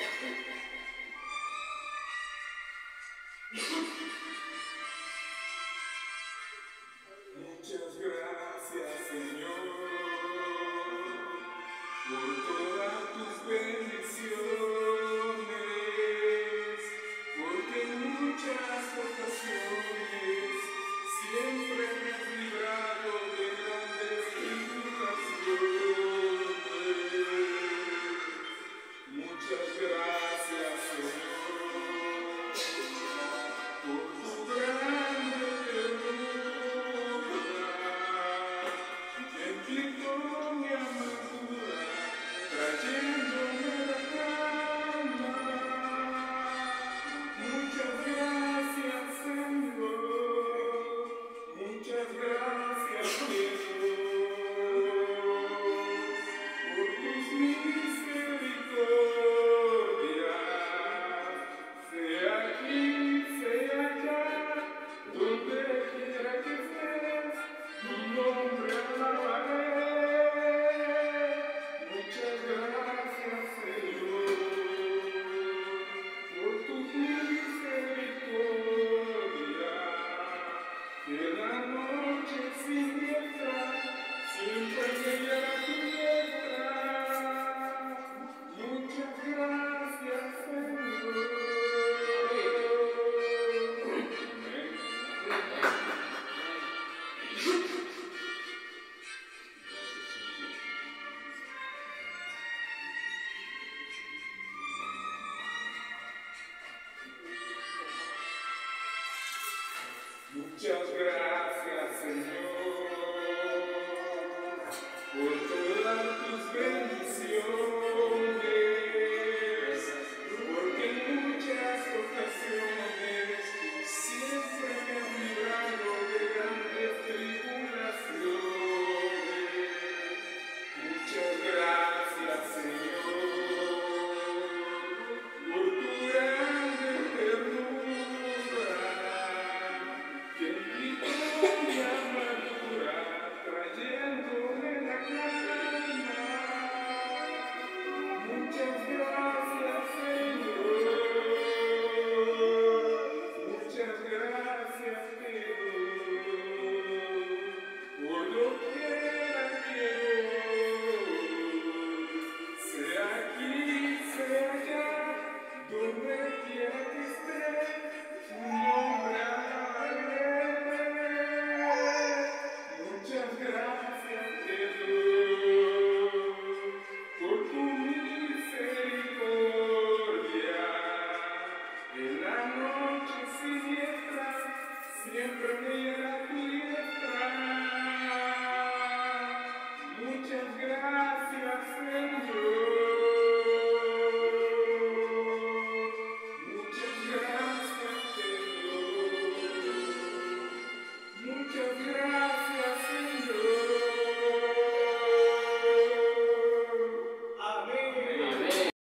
Thank you. Amen. Muchas gracias, Señor,